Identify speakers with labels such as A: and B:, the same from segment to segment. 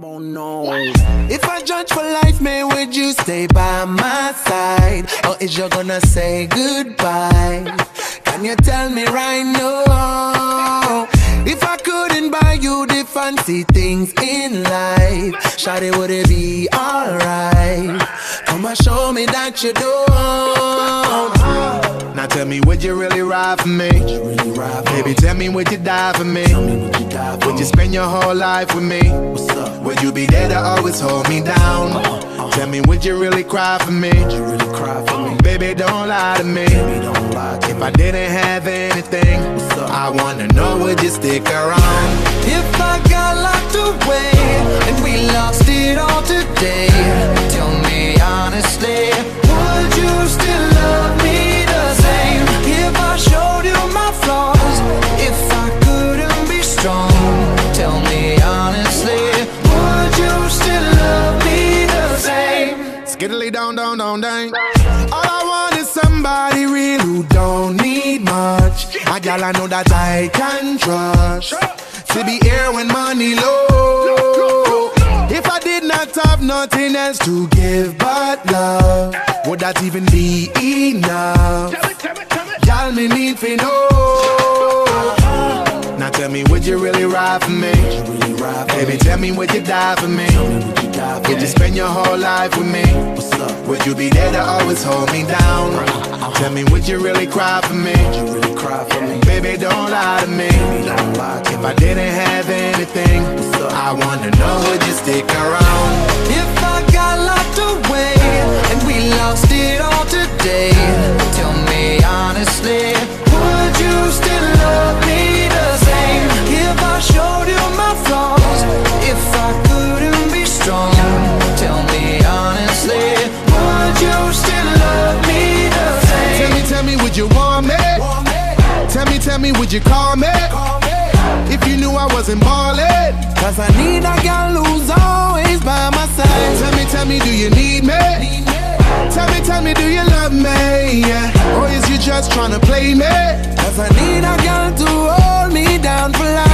A: no. If I judge for life, man, would you stay by my side? Or is you gonna say goodbye? Can you tell me right now? If I couldn't buy you the fancy things in life, Shawty, would it be alright? Come and show me that you don't.
B: Now tell me, would you really ride for me?
A: Really ride for
B: Baby, tell me, would you die for me?
A: Me would you die for
B: Would you spend your whole life with me?
A: What's up?
B: You be there to always hold me down? Uh-huh. Tell me, would you really cry for me?
A: You really cry for me?
B: Baby, don't lie to me.
A: Baby, don't lie to
B: If. I didn't have anything? I wanna know, would you stick around?
A: If I got locked away and we lost it all today, tell me honestly, would you still love me the same? If I showed you my flaws, if I couldn't be strong,
B: Skiddly down, down, down, down. All I want is somebody real who don't need much. A gal I know that I can trust. To be here when money low. If I did not have nothing else to give but love, would that even be enough? Y'all me need to know. Now tell me, would you really ride for me?
A: Ride for
B: Baby,
A: me?
B: tell me, would you die for me?
A: Would you die for
B: Would you
A: me?
B: spend your whole life with me?
A: What's up?
B: Would you be there to always hold me down? Uh-huh. Tell me, would you really cry for me?
A: Would You really cry for me?
B: Baby, don't lie to me.
A: Don't lie to
B: If
A: me.
B: I didn't have anything? I wanna know, would you stick around?
A: Would you
B: want me? Tell me, tell me, would you call me? If you knew I wasn't ballin'.
A: Cause I need a girl who's always by my side.
B: Tell me, tell me, do you need me? Tell me, tell me, do you love me? Yeah. Or is you just tryna play me?
A: Cause I need a girl to hold me down for life.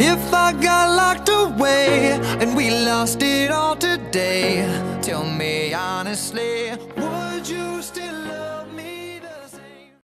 A: If I got locked away and we lost it all today, tell me honestly, would you still love.